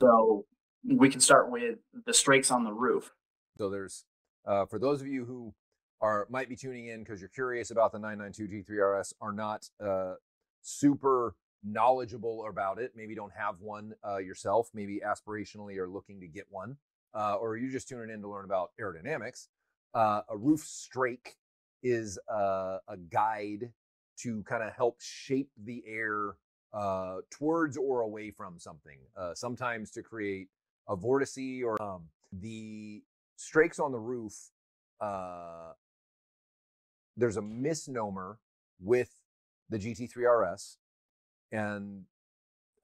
So we can start with the strakes on the roof. So there's uh, for those of you who are might be tuning in because you're curious about the 992 GT3 RS, are not uh, super knowledgeable about it. Maybe don't have one uh, yourself. Maybe aspirationally are looking to get one, uh, or you're just tuning in to learn about aerodynamics. Uh, a roof strake is uh, a guide to kind of help shape the air uh, towards or away from something. Uh, sometimes to create a vortice or um, the strakes on the roof. Uh, there's a misnomer with the GT3 RS, and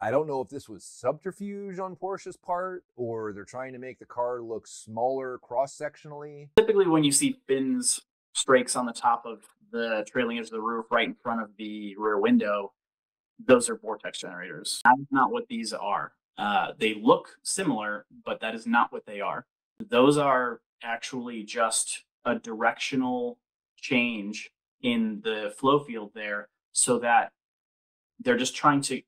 I don't know if this was subterfuge on Porsche's part or they're trying to make the car look smaller cross sectionally. Typically, when you see fins strakes on the top of the trailing edge of the roof right in front of the rear window, those are vortex generators. That's not what these are. Uh, they look similar, but that is not what they are. Those are actually just a directional change in the flow field there so that they're just trying to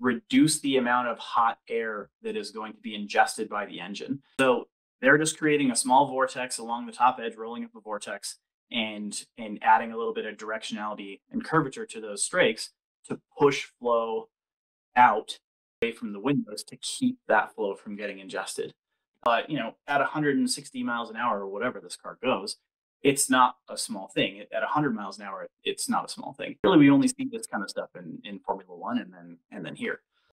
reduce the amount of hot air that is going to be ingested by the engine. So they're just creating a small vortex along the top edge, rolling up a vortex and and adding a little bit of directionality and curvature to those strakes to push flow out away from the windows to keep that flow from getting ingested. But you know, at 160 miles an hour or whatever this car goes, it's not a small thing. At 100 miles an hour, it's not a small thing. Really, we only see this kind of stuff in, in Formula One and then and then here.